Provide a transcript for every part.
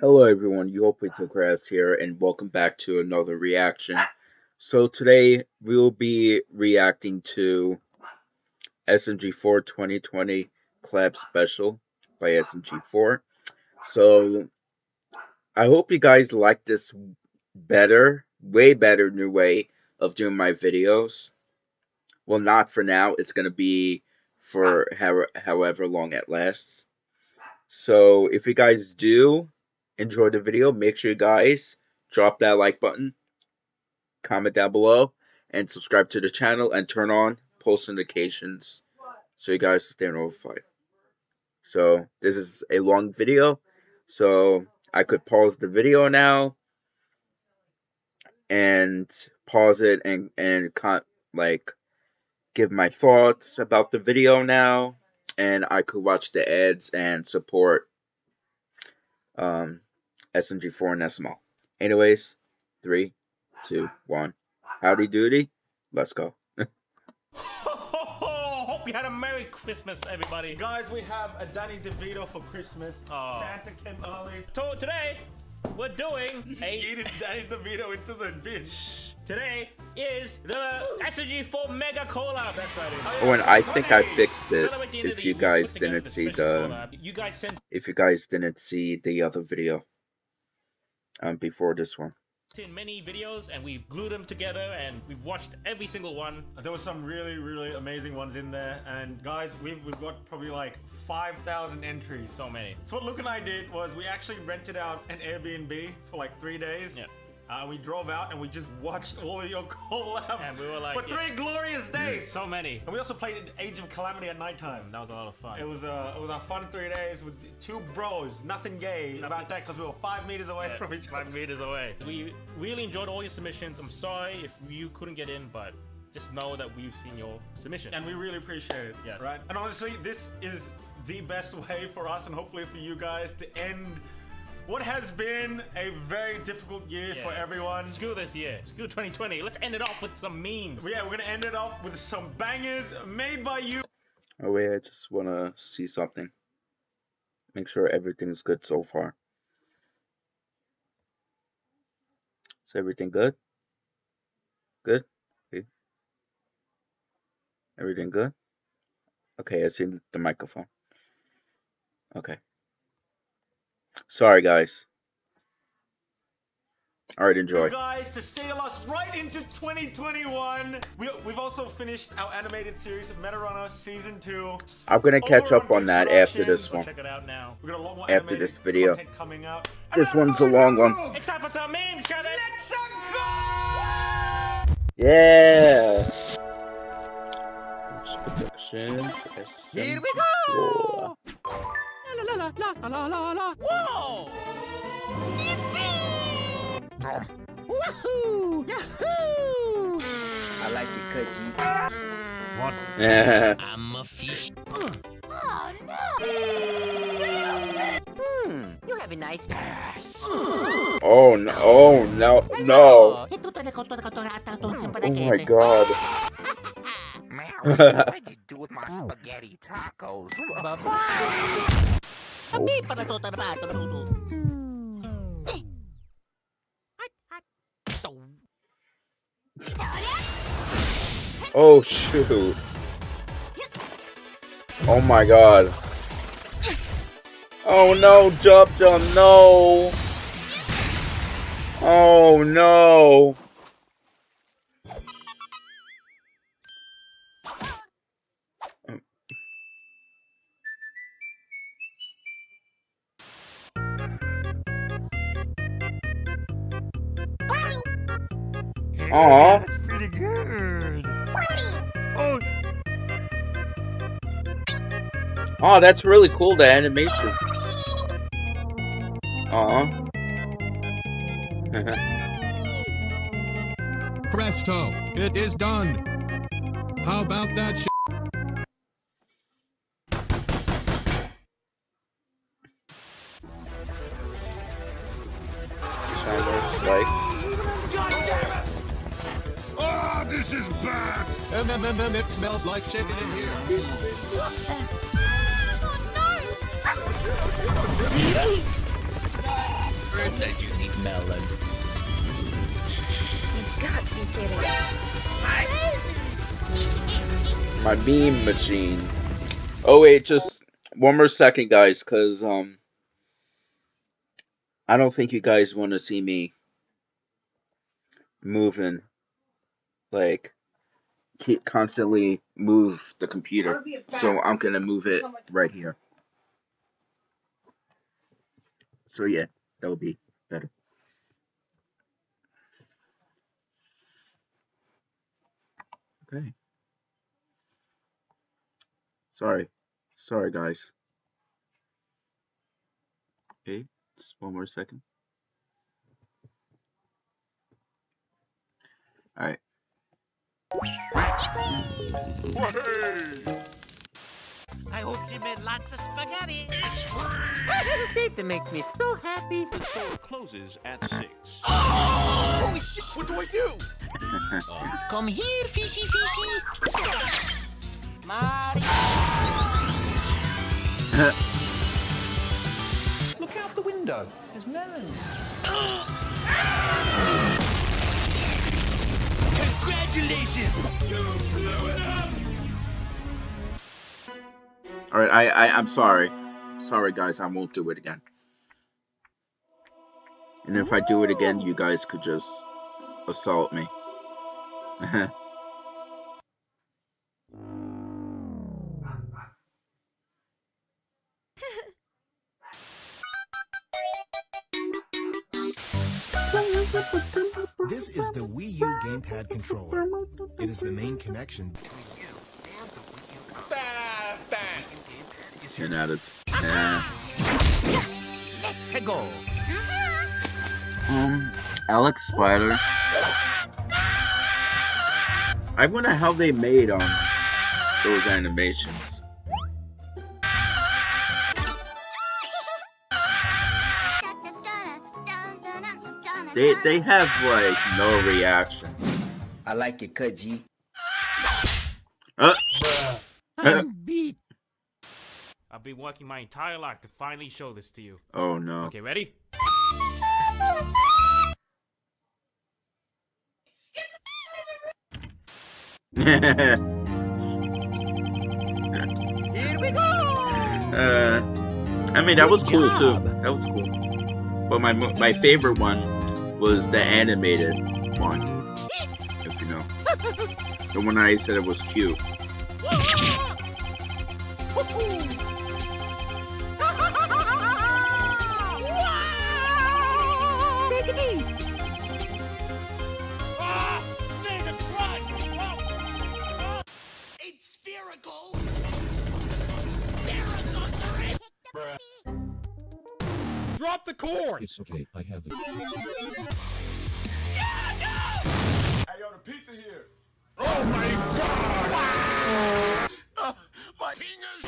Hello everyone, Yopito Grass here, and welcome back to another reaction. So today we will be reacting to SMG4 2020 Collab Special by SMG4. So I hope you guys like this better, way better new way of doing my videos. Well, not for now. It's going to be for however long it lasts. So if you guys do enjoy the video, make sure you guys drop that like button, comment down below, and subscribe to the channel and turn on post notifications so you guys stay notified. So this is a long video, so I could pause the video now and pause it and and con- like give my thoughts about the video now and I could watch the ads and support um SMG4 and SML. Anyways, three, two, one. Howdy doody. Let's go. Hope you had a Merry Christmas, everybody. Guys, we have a Danny DeVito for Christmas. Oh. Santa came early. So today, we're doing a... Eating Danny DeVito into the bitch. Today is the SMG4 Mega Collab. That's right. Oh, and I think I fixed it. If you guys didn't see the... You guys sent... If you guys didn't see the other video um, before this one. In many videos and we've glued them together and we've watched every single one. There were some really, really amazing ones in there. And guys, we've, we've got probably like 5,000 entries. So many. So what Luke and I did was we actually rented out an Airbnb for like three days. Yeah. Uh, we drove out and we just watched all of your collabs. And we were like, but three yeah. glorious days. So many. And we also played Age of Calamity at nighttime. That was a lot of fun. It was uh, it was a fun three days with two bros. Nothing gay nothing. about that because we were five meters away yeah, from each other. Five meters away. We really enjoyed all your submissions. I'm sorry if you couldn't get in, but just know that we've seen your submission. And we really appreciate it. Yes. Right. And honestly, this is the best way for us and hopefully for you guys to end what has been a very difficult year yeah. for everyone. School this year. school 2020. Let's end it off with some memes. Yeah, we're gonna end it off with some bangers made by you. Oh wait, I just wanna see something. Make sure everything's good so far. Is everything good? Good? Okay. Everything good? Okay, I see the microphone. Okay. Sorry, guys. All right, enjoy. You guys, to sail us right into 2021. We, have also finished our animated series of Runner Season 2. I'm going to catch up on that after this one. Check it out now. We got a lot more after this video. Coming out. This one's a long one. It's time for some memes, Kevin. Let's go! Yeah! Productions. Here we go! La la la la la la Whoa! Woohoo! Yahoo! I like it, Kudgy. What? I'm a fish. Oh, no! Hmm, you have a nice pass. Oh, no. Oh, no. No. Oh, my God. what did you do with my spaghetti tacos? Bye-bye. Hindi pa. Eh. Oh shoot. Oh my god. Oh no, jump jump, no. Oh no. Aw. That's pretty good. Oh. Oh, that's really cool, the animation. Aw. Presto, it is done. How about that It smells like chicken in here. a juicy melon. You got to be kidding. My meme machine. Oh wait, just one more second, guys, because um, I don't think you guys want to see me moving, like, keep constantly move the computer. So I'm gonna move it right here. So yeah, that would be better. Okay. Sorry. Sorry, guys. Okay, just one more second. Alright. I hope she made lots of spaghetti. That makes me so happy. The store closes at 6. Holy shit, what do I do? Come here, fishy fishy. Mario. Look out the window. There's melons. Congratulations! You blew it up! Alright, I, I, I'm sorry. Sorry, guys, I won't do it again. And if I do it again, you guys could just assault me. This is the Wii U gamepad controller. It is the main connection. between you and the Wii U. 10 out of 10. Let's go. Um, Alex Spider. I wonder how they made um those animations. They they have like no reaction. I like it, cut G. Uh, I'm beat. I've been working my entire life to finally show this to you. oh no. Okay, ready? Here we go. uh, I mean that was cool too. That was cool. But my my favorite one was the animated one. If you know, the one I said it was cute. It's okay, I have it. Hey, yo, the pizza here! Oh my god! Uh, my fingers!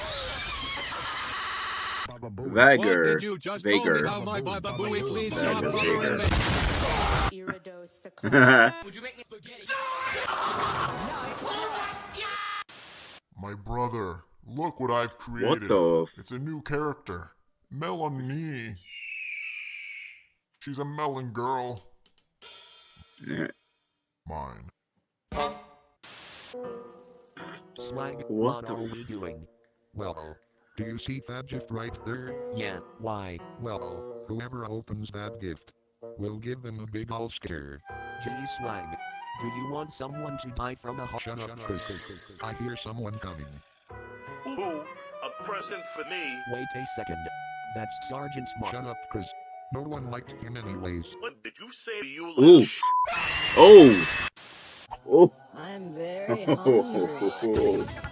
Vagger, Did you just Vager. call me my? Please stop Vager. bothering me. Would you make me spaghetti? My brother, look what I've created. What the? It's a new character. Melanie. She's a melon girl. Yeah. Mine. Swag, What what are we doing? Well, do you see that gift right there? Yeah, why? Well, whoever opens that gift will give them a big ol' scare. Gee Swag. Do you want someone to die from a heart? Shut up, Chris. I hear someone coming. Ooh, a present for me. Wait a second. That's Sergeant Mark. Shut up, Chris. No one liked him anyways. What did you say, you Oof. little Oh. Oh. I'm very Oh.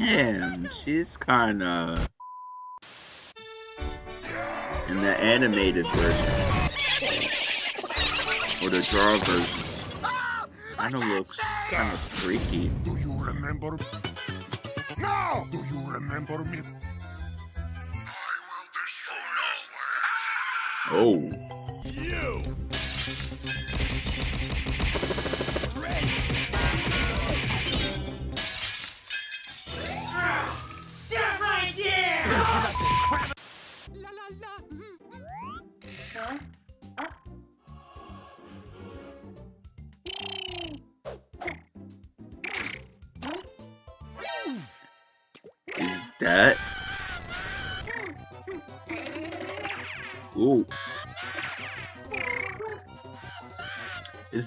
Damn, she's kinda in the animated version. Or the draw version. Kinda looks kinda freaky. Do you remember? No! Do you remember me? I will destroy your Oh.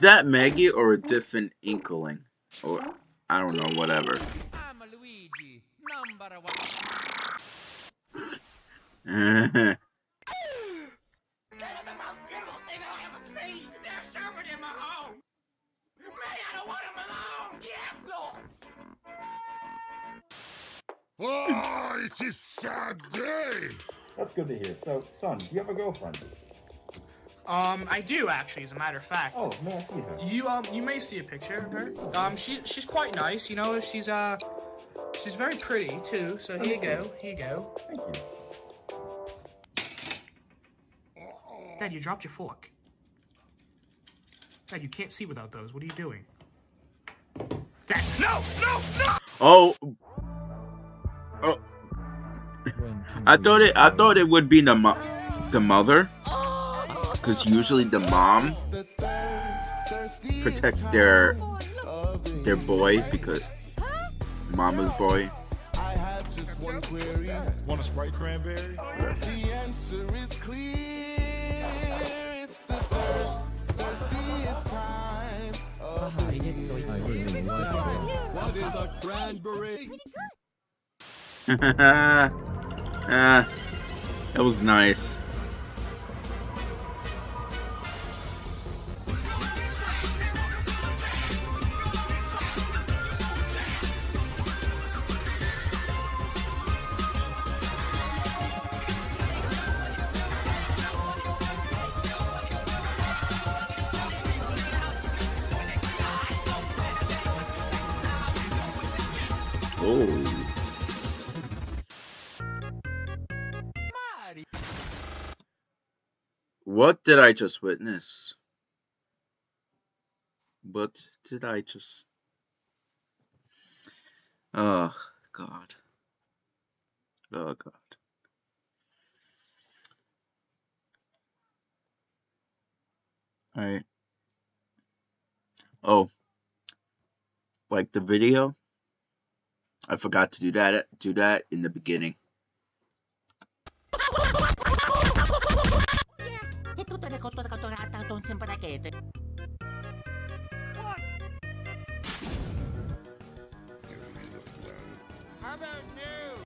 That Meggy or a different inkling? Or I don't know, whatever. I'm a Luigi, number one. That is the most beautiful thing I've ever seen! They're serving in my home! Man, I don't want them alone! Yes, Lord! Oh, it is sad day! That's good to hear. So, son, do you have a girlfriend? Um, I do actually, as a matter of fact. Oh, may I see her? You um, you may see a picture of her. Um, she she's quite nice. You know, she's uh, she's very pretty too. So here you go, here you go. Thank you. Dad, you dropped your fork. Dad, you can't see without those. What are you doing? Dad, no, no, no! Oh. Oh. I thought it. I thought it would be the mo- the mother, because usually the mom protects their their boy because mama's boy. Want a Sprite cranberry? The answer is clear. It's the thirst, thirstiest time of the year. What is a cranberry? ah, that was nice. What did I just witness? What did I just... Oh, God. Oh, God. Alright. Oh. Like the video? I forgot to do that do that in the beginning. gatta non sempre da chete. How about new?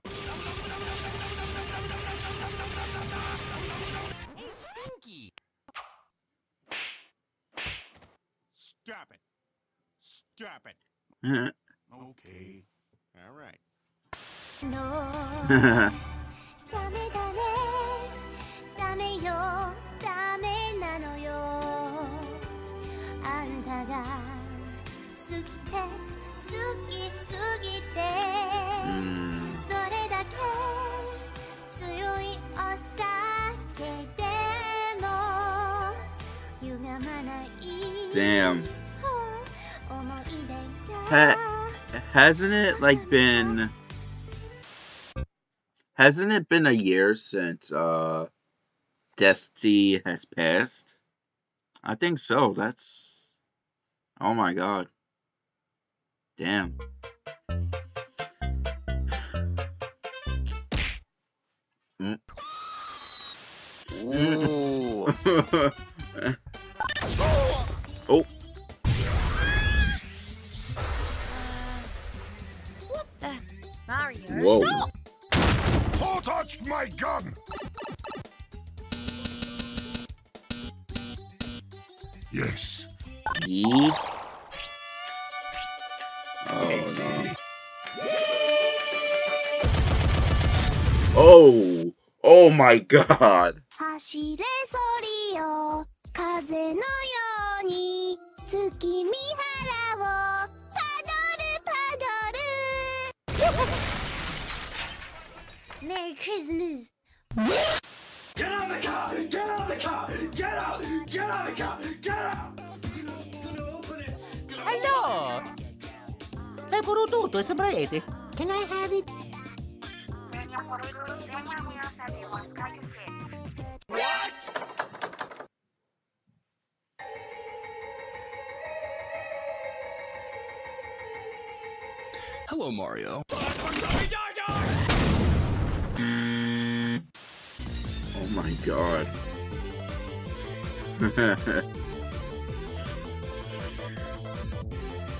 Hey, Stinky! Stop it. Stop it. Uh-huh. Okay. All right. ダメダメダメよダメなのよあんた が好きで好きすぎてどれだけ強いお酒でも歪まない Damn. 思い出が Ha- hasn't it like been hasn't it been a year since uh Destiny has passed? I think so. That's oh my god. Damn. Mm. oh. What the? Mario. Whoa. Who touched my gun? Yes. Oh, no. Oh! Oh my god! Merry Christmas! Get out of the car! Get out of the car! Get out! Get out of the car! È brutto, sembrate. Can I have it? Hello, Mario. Oh my god.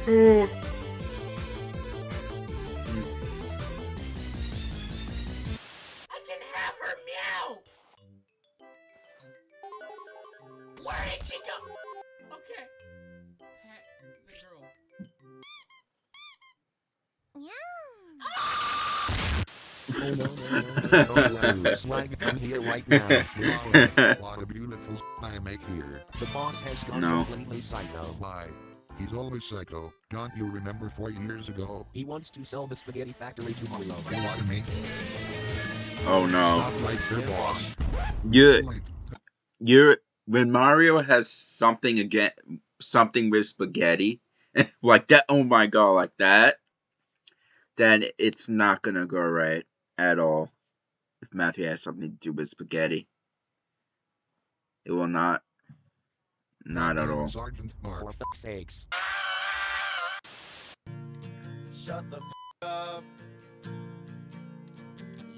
oh. Oh no, no, no, no. Swag, come here right now. what a beautiful I make here. The boss has gone No. completely psycho. Why? He's always psycho. Don't you remember four years ago? He wants to sell the spaghetti factory to Mario. You want me? Oh no. Stop right there, boss. You, you're when Mario has something again, something with spaghetti, like that. Oh my god, like that. Then it's not gonna go right at all. If Matthew has something to do with spaghetti, it will not. Not at all. Sergeant Mark. For fuck's sakes. Shut the f up.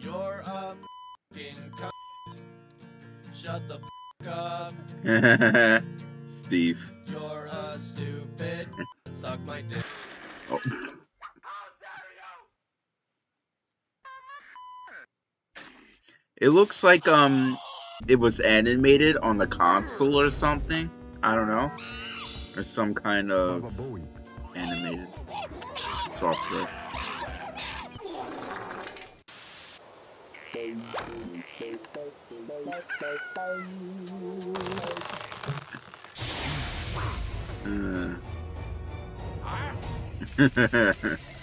You're a f***ing cunt. Shut the f up. Steve. You're a stupid. Suck my dick. Oh. It looks like um it was animated on the console or something. I don't know. Or some kind of animated software. Uh.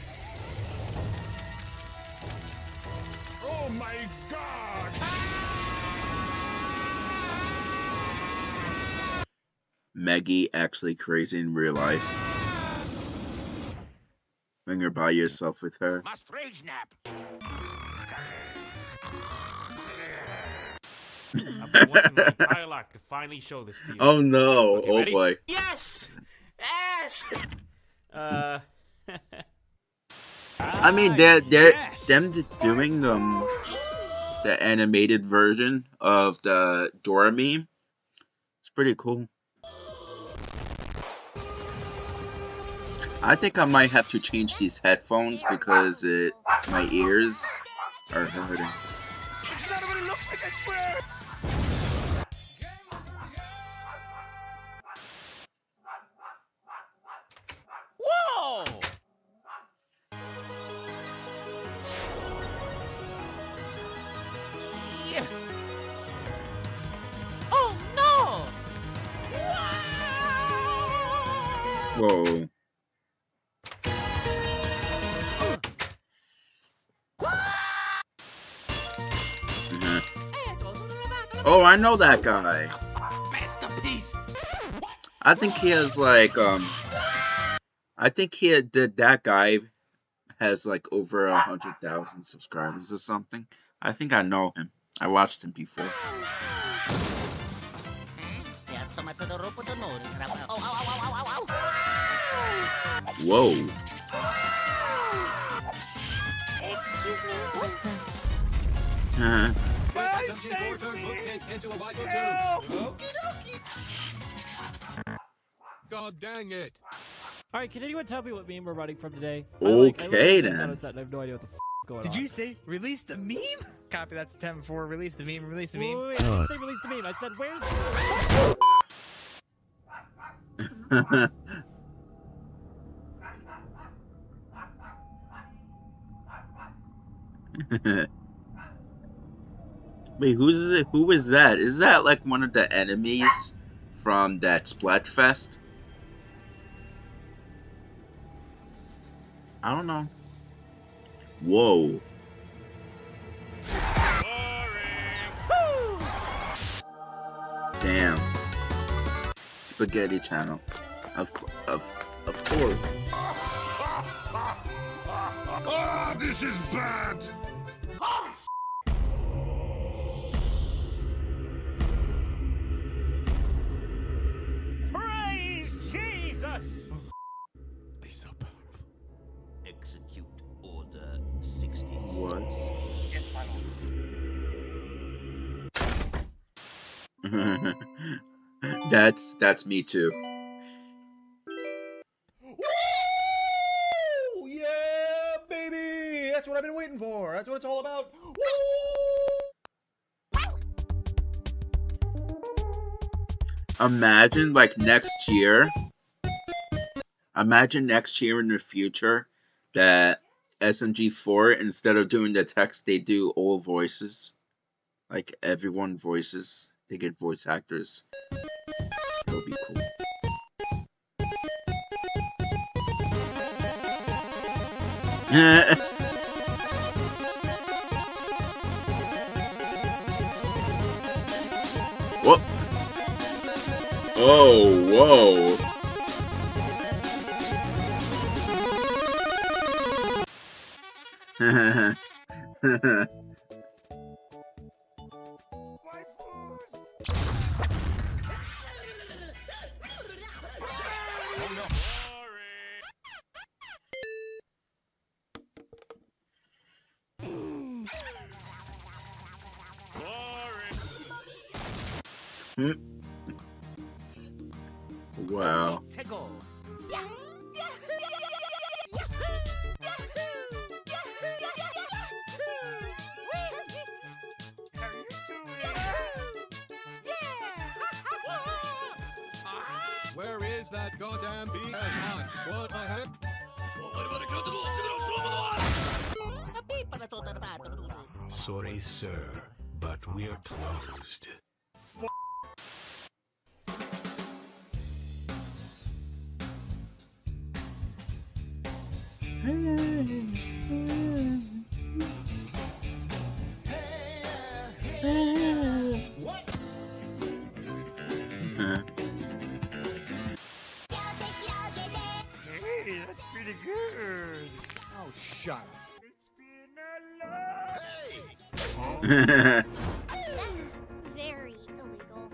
Meggy actually crazy in real life. When you're by yourself with her. Must rage nap. I've been working my entire life to finally show this to you. Oh no! Okay, oh ready? boy. Yes! Yes! Uh. I mean, they're they're them just doing um the animated version of the Dora meme. It's pretty cool. I think I might have to change these headphones because it my ears are hurting. It's not what it looks like, I swear! Whoa! Yeah. Oh no! Whoa. I know that guy. Masterpiece. I think he has like um. I think he did that guy has like over a hundred thousand subscribers or something. I think I know him. I watched him before. Whoa. Excuse me. Uh -huh. Save me. bookcase into a God dang it. All right, can anyone tell me what meme we're running from today? Okay, I like, I then. I have no idea what the f going Did on. Did you say release the meme? Copy, that's 10 4. Release the meme, release the meme. Wait, wait, wait. I didn't say release the meme. I said, where's the. Wait, who's it? Who is that? Is that like one of the enemies from that Splatfest? I don't know. Whoa. Damn. Spaghetti channel. Of of of course. Ah, this is bad! That's that's me too. Woo! Yeah, baby! That's what I've been waiting for. That's what it's all about. Imagine like next year. Imagine next year in the future that SMG4 instead of doing the text they do all voices. Like everyone voices. They get voice actors. What? Oh, whoa. Hmm. Sorry, sir, but we're closed. That's very illegal.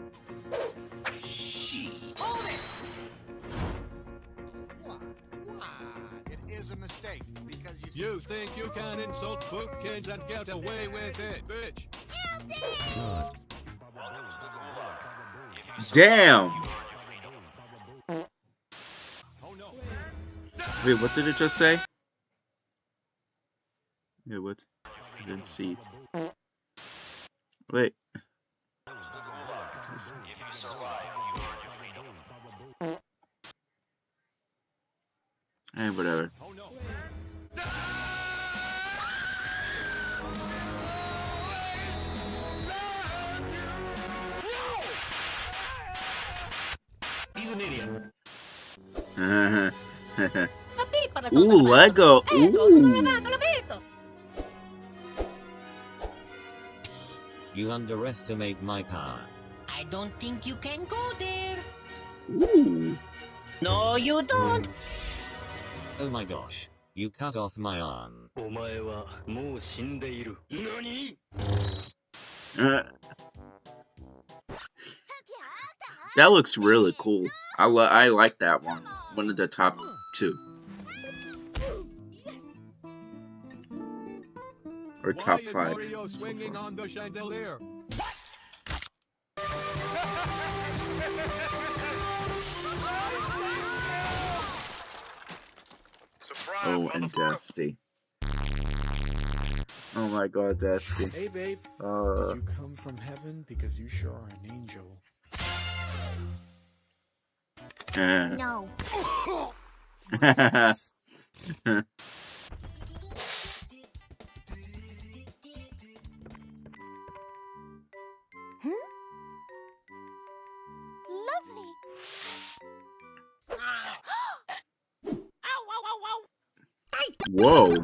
It is a mistake because you. You think you can insult book kids and get away with it, bitch? Damn. Wait, what did it just say? Yeah, what? I didn't see. Wait. Just- Eh, whatever. Oh, no. He's an idiot. Ooh, Lego. Ooh. You underestimate my power. I don't think you can go there. Ooh. No, you don't. Hmm. Oh my gosh. You cut off my arm. Uh, that looks really cool. I, I like that one. One of the top two. Or top Why is five. Mario so swinging far. on the chandelier? Oh, and Dusty. Oh my god, Dusty. Hey, babe. Uh, Did you come from heaven? Because you sure are an angel. Uh. No. Whoa.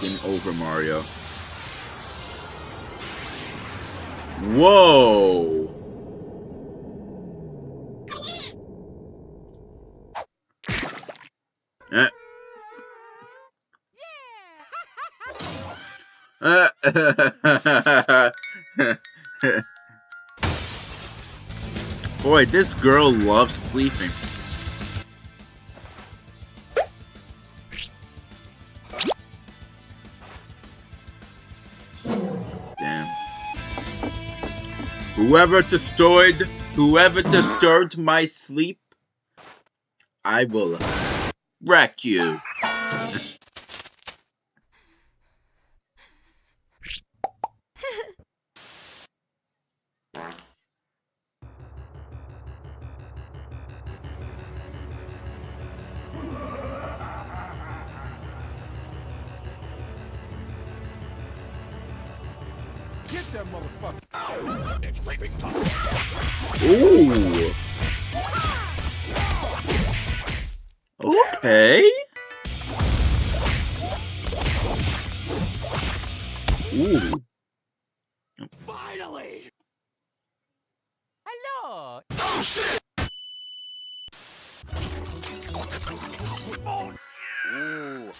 Game over, Mario. Whoa! Eh. Eh. Boy, this girl loves sleeping. Damn. Whoever destroyed, whoever disturbed my sleep, I will wreck you. Get that motherfucker. It's raping time. Ooh. Okay. Ooh. Finally! Hello! Oh shit! Ooh.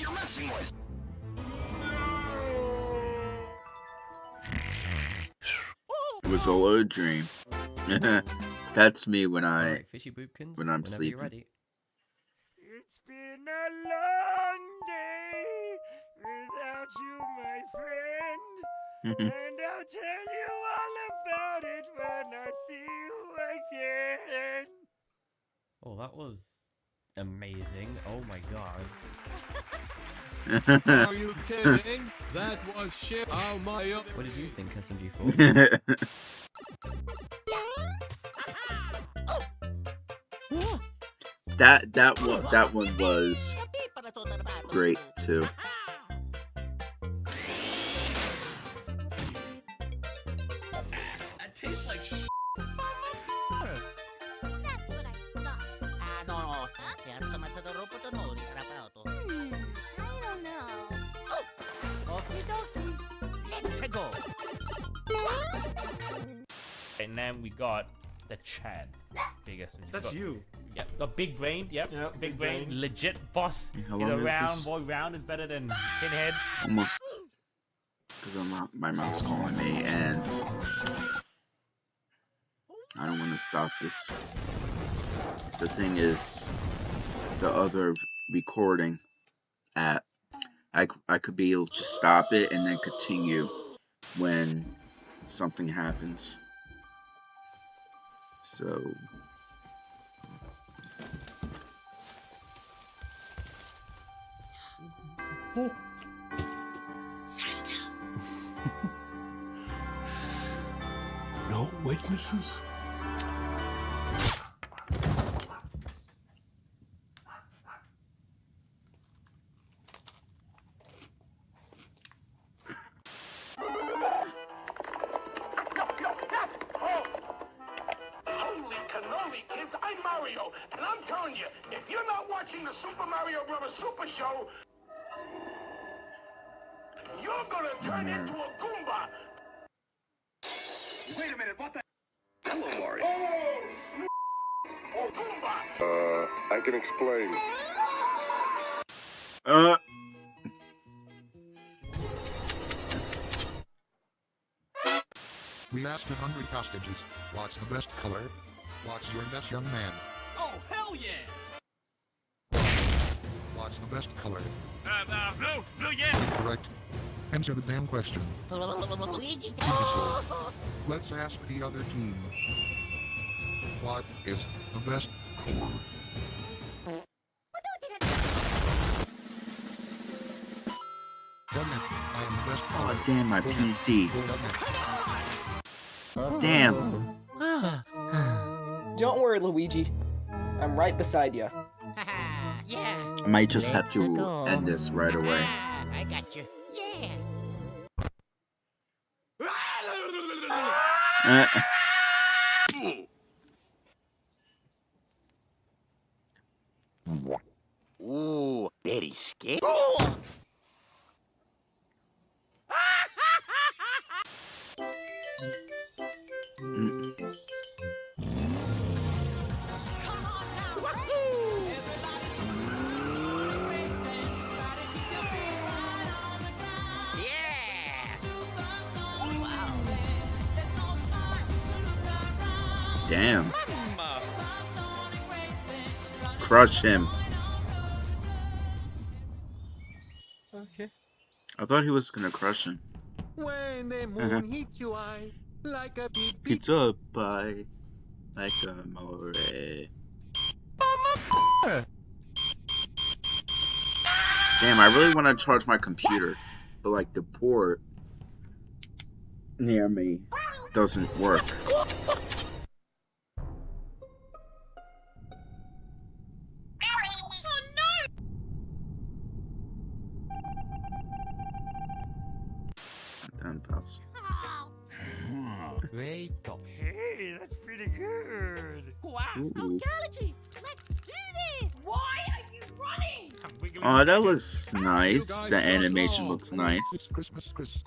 You're messing with! It was all a dream. That's me when I Alright, Fishy Boopkins, when I'm whenever sleeping. You're ready. It's been a long day without you, my friend. Mm-hmm. and I'll tell you all about it when I see you again. Oh, that was amazing. Oh my god. Are you kidding? That was shit. Oh my. What did you think, SMG4? that that one that one was great too. Big brain. Yep, Yep, big, big brain. brain. Legit boss. How He's a round this? boy. Round is better than pinhead. Almost because I'm not, my mom's calling me and I don't want to stop this. The thing is, the other recording app, I, I could be able to stop it and then continue when something happens. So. Oh. No witnesses? Wait a minute, what the? Hello, Mario. Oh, oh Uh, I can explain. Uh. We asked a hundred hostages, what's the best color? What's your best young man? Oh, hell yeah! What's the best color? Uh, uh, blue, blue, yeah! Correct. Answer the damn question. Let's ask the other team. What is the best color? Government, I am the best color. Oh damn my PC. Damn. Don't worry, Luigi. I'm right beside you. yeah. I might just have Let's to go. end this right away. Uh, Ooh, very scary. Crush him. Okay. I thought he was gonna crush him. When the Uh-huh. moon hits your eye like a beat. Pizza pie. Like a more. Damn, I really want to charge my computer, but like the port near me doesn't work. Wait. Hey, that's pretty good. Wow. Ooh. Archaeology. Let's do this. Why are you running? Oh, that looks nice. The animation looks nice. Christmas, Chris.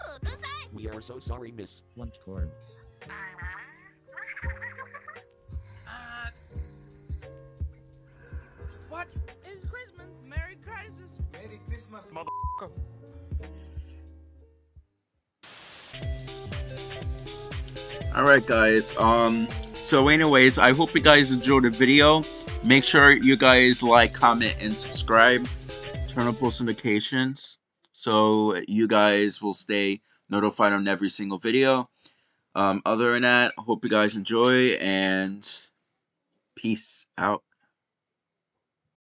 We are so sorry, Miss Lunchcorn. Uh, what is Christmas? Merry Crisis. Merry Christmas, motherfucker. Alright guys, um, so anyways, I hope you guys enjoyed the video. Make sure you guys like, comment, and subscribe. Turn on post notifications so you guys will stay notified on every single video. Um, other than that, hope you guys enjoy and peace out.